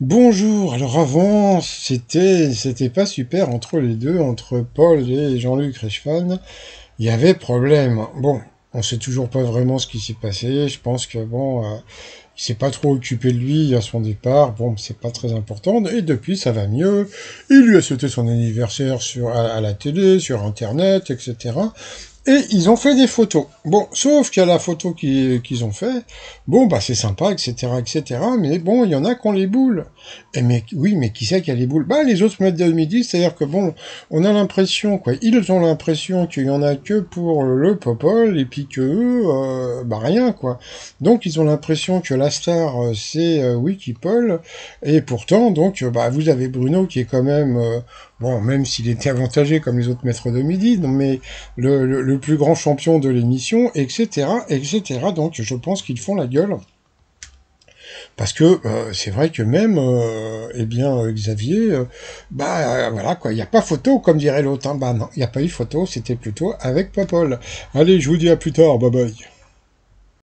Bonjour, alors avant, c'était, c'était pas super entre les deux, entre Paul et Jean-Luc Reichmann. Il y avait problème. Bon, on sait toujours pas vraiment ce qui s'est passé. Je pense que bon, euh, il s'est pas trop occupé de lui à son départ. Bon, c'est pas très important. Et depuis, ça va mieux. Il lui a souhaité son anniversaire sur, à, à la télé, sur Internet, etc. Et ils ont fait des photos. Bon, sauf qu'il y a la photo qu'ils ont fait. Bon, bah c'est sympa, etc., etc. Mais bon, il y en a qui ont les boules. Et mais oui, mais qui c'est qui a les boules? Bah les autres mettent de midi, c'est-à-dire que bon, on a l'impression, quoi, ils ont l'impression qu'il y en a que pour le popol et puis que eux, euh, bah rien, quoi. Donc ils ont l'impression que la star euh, c'est euh, Wikipol et pourtant donc bah vous avez Bruno qui est quand même bon, même s'il était avantagé comme les autres maîtres de midi, mais le, le, plus grand champion de l'émission, etc., etc. Donc je pense qu'ils font la gueule. Parce que euh, c'est vrai que même, euh, eh bien, Xavier, euh, bah voilà quoi, il n'y a pas photo, comme dirait l'autre. Hein. Bah non, il n'y a pas eu photo, c'était plutôt avec Popol. Allez, je vous dis à plus tard, bye bye.